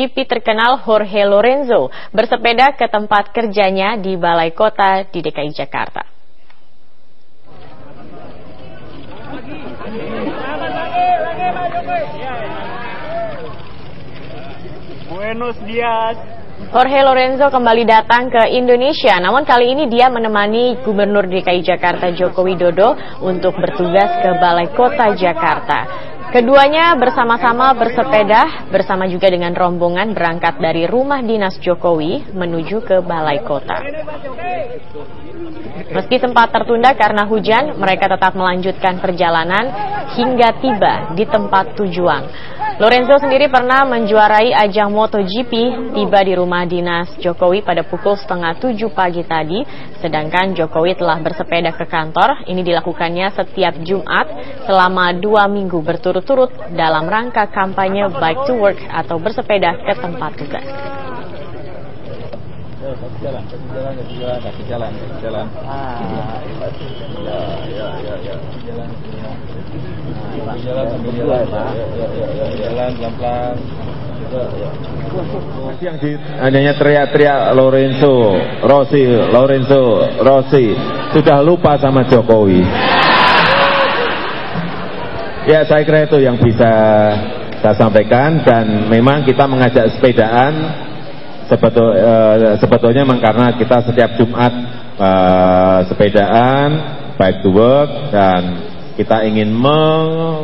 MotoGP terkenal Jorge Lorenzo bersepeda ke tempat kerjanya di Balai Kota di DKI Jakarta. Buenos Dias. Jorge Lorenzo kembali datang ke Indonesia, namun kali ini dia menemani Gubernur DKI Jakarta Joko Widodo untuk bertugas ke Balai Kota Jakarta. Keduanya bersama-sama bersepeda bersama juga dengan rombongan berangkat dari rumah dinas Jokowi menuju ke Balai Kota. Meski sempat tertunda karena hujan, mereka tetap melanjutkan perjalanan hingga tiba di tempat tujuan. Lorenzo sendiri pernah menjuarai ajang MotoGP tiba di rumah dinas Jokowi pada pukul setengah tujuh pagi tadi, sedangkan Jokowi telah bersepeda ke kantor. Ini dilakukannya setiap Jumat selama dua minggu berturut-turut dalam rangka kampanye Bike to Work atau bersepeda ke tempat tugas. Jalan, jalan, jalan, jalan, jalan, jalan. Ah, ya, ya, ya, ya. Jalan, jalan, Yang di, hanya teriak-teriak Lorenzo, Rossi, Lorenzo, Rossi, sudah lupa sama Jokowi. Ya saya kira itu yang bisa saya sampaikan. Dan memang kita mengajak sepedaan. Sebetul, uh, sebetulnya memang karena kita setiap Jumat uh, sepedaan, baik to work dan kita ingin meng